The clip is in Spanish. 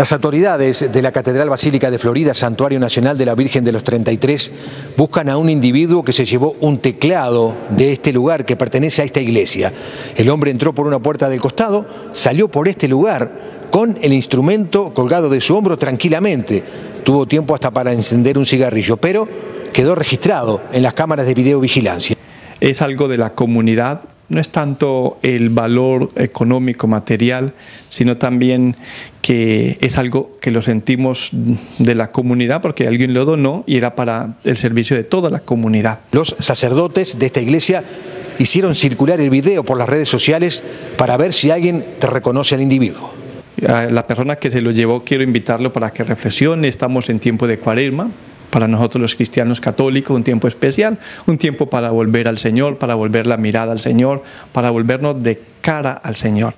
Las autoridades de la Catedral Basílica de Florida, Santuario Nacional de la Virgen de los 33, buscan a un individuo que se llevó un teclado de este lugar que pertenece a esta iglesia. El hombre entró por una puerta del costado, salió por este lugar con el instrumento colgado de su hombro tranquilamente. Tuvo tiempo hasta para encender un cigarrillo, pero quedó registrado en las cámaras de videovigilancia. Es algo de la comunidad no es tanto el valor económico, material, sino también que es algo que lo sentimos de la comunidad porque alguien lo donó y era para el servicio de toda la comunidad. Los sacerdotes de esta iglesia hicieron circular el video por las redes sociales para ver si alguien te reconoce al individuo. A la persona que se lo llevó quiero invitarlo para que reflexione, estamos en tiempo de cuaresma, para nosotros los cristianos católicos un tiempo especial, un tiempo para volver al Señor, para volver la mirada al Señor, para volvernos de cara al Señor.